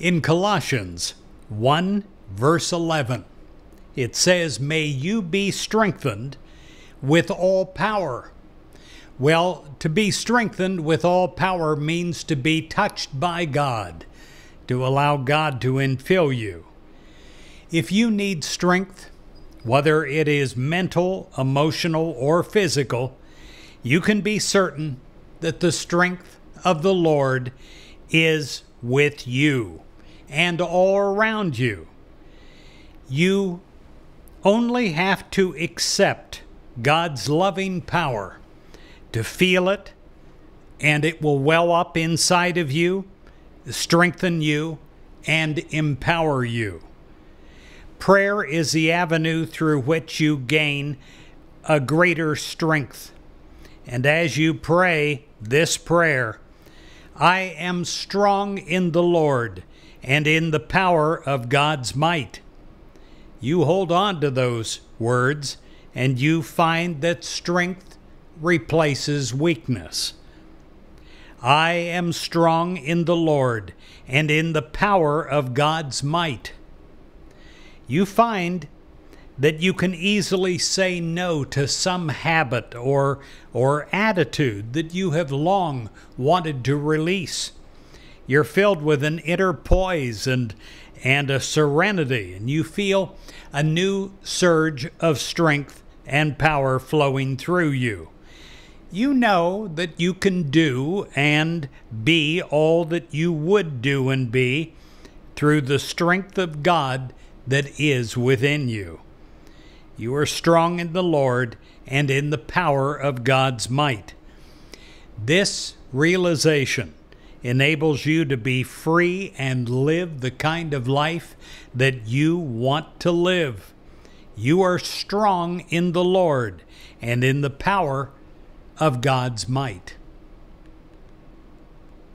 In Colossians 1, verse 11, it says, May you be strengthened with all power. Well, to be strengthened with all power means to be touched by God, to allow God to infill you. If you need strength, whether it is mental, emotional, or physical, you can be certain that the strength of the Lord is with you and all around you. You only have to accept God's loving power to feel it, and it will well up inside of you, strengthen you, and empower you. Prayer is the avenue through which you gain a greater strength. And as you pray this prayer, I am strong in the Lord and in the power of God's might. You hold on to those words and you find that strength replaces weakness. I am strong in the Lord and in the power of God's might. You find that you can easily say no to some habit or, or attitude that you have long wanted to release. You're filled with an inner poise and, and a serenity, and you feel a new surge of strength and power flowing through you. You know that you can do and be all that you would do and be through the strength of God that is within you. You are strong in the Lord and in the power of God's might. This realization enables you to be free and live the kind of life that you want to live. You are strong in the Lord and in the power of God's might.